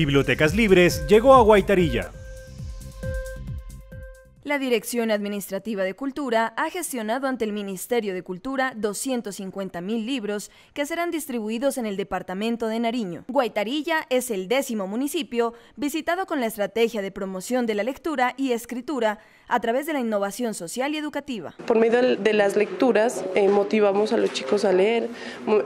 Bibliotecas Libres llegó a Guaitarilla. La Dirección Administrativa de Cultura ha gestionado ante el Ministerio de Cultura 250.000 libros que serán distribuidos en el departamento de Nariño. Guaitarilla es el décimo municipio visitado con la estrategia de promoción de la lectura y escritura a través de la innovación social y educativa. Por medio de las lecturas eh, motivamos a los chicos a leer,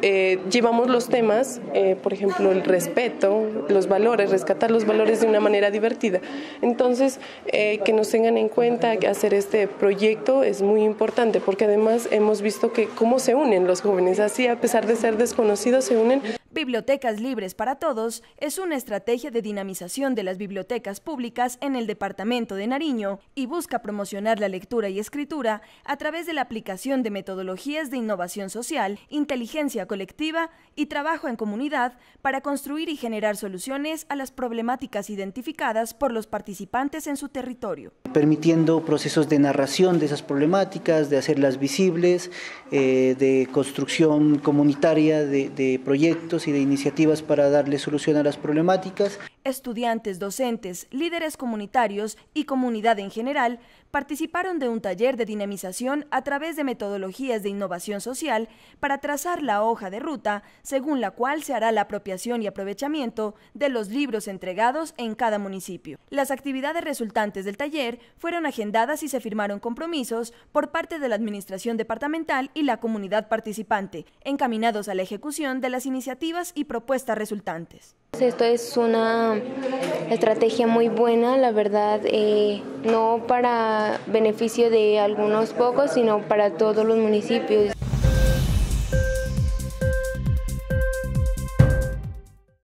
eh, llevamos los temas, eh, por ejemplo, el respeto, los valores, rescatar los valores de una manera divertida. Entonces, que nos tengan en cuenta que hacer este proyecto es muy importante porque además hemos visto que cómo se unen los jóvenes, así a pesar de ser desconocidos se unen. Bibliotecas Libres para Todos es una estrategia de dinamización de las bibliotecas públicas en el departamento de Nariño y busca promocionar la lectura y escritura a través de la aplicación de metodologías de innovación social, inteligencia colectiva y trabajo en comunidad para construir y generar soluciones a las problemáticas identificadas por los participantes en su territorio. Permitiendo procesos de narración de esas problemáticas, de hacerlas visibles, eh, de construcción comunitaria de, de proyectos y de iniciativas para darle solución a las problemáticas. Estudiantes, docentes, líderes comunitarios y comunidad en general participaron de un taller de dinamización a través de metodologías de innovación social para trazar la hoja de ruta según la cual se hará la apropiación y aprovechamiento de los libros entregados en cada municipio. Las actividades resultantes del taller fueron agendadas y se firmaron compromisos por parte de la Administración Departamental y la comunidad participante, encaminados a la ejecución de las iniciativas y propuestas resultantes. Esto es una estrategia muy buena, la verdad, eh, no para beneficio de algunos pocos, sino para todos los municipios.